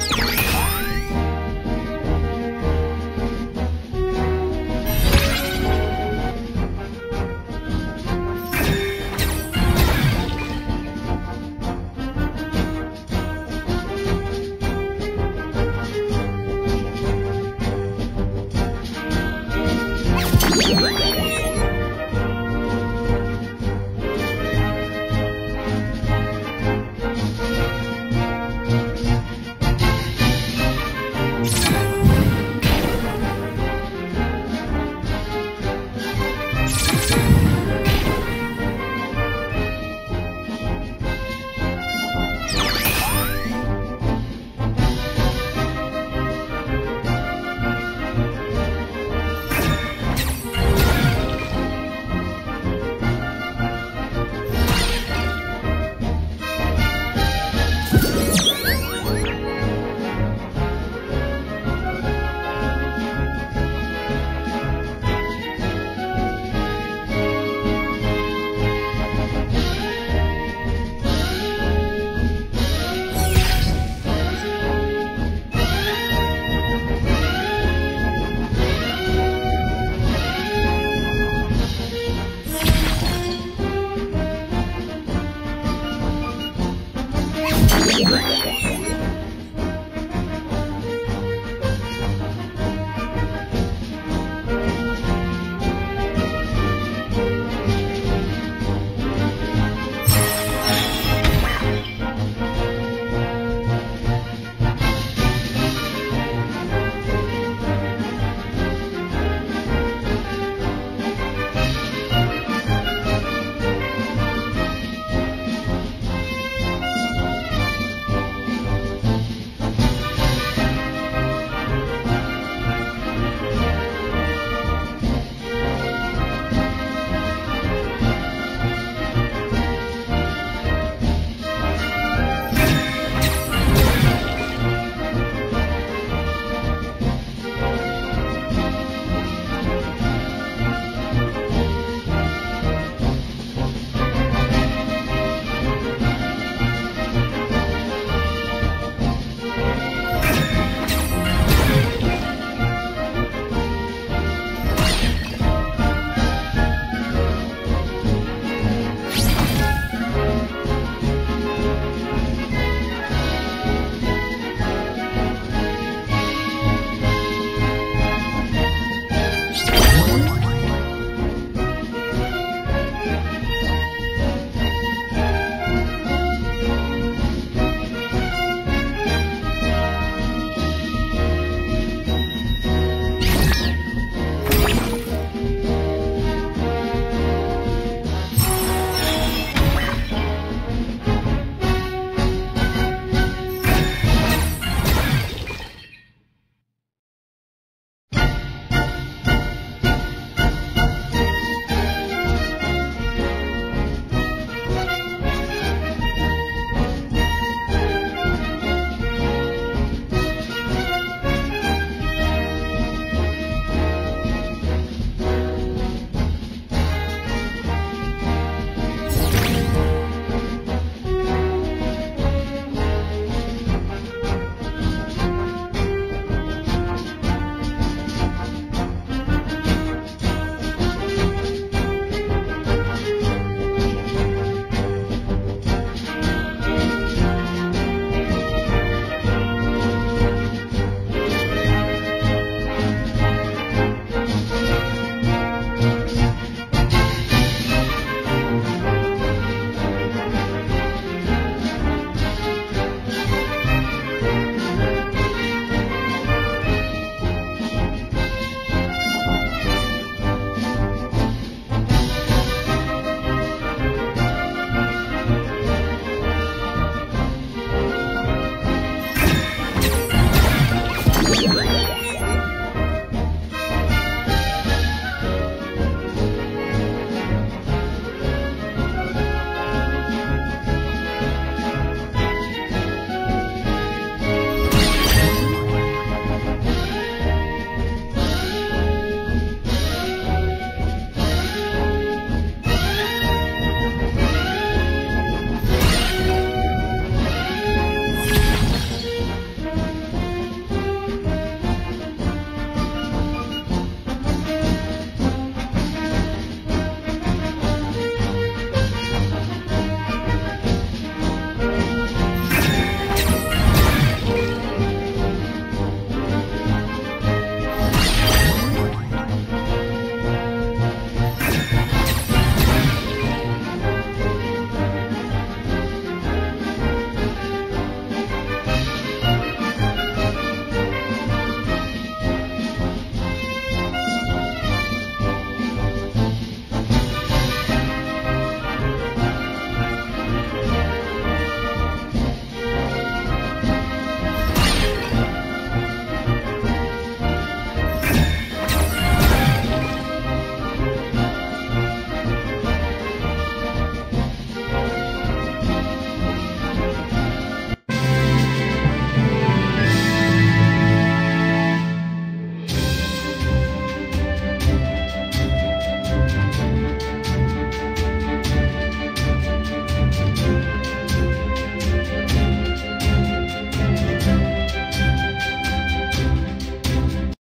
Yeah. You first.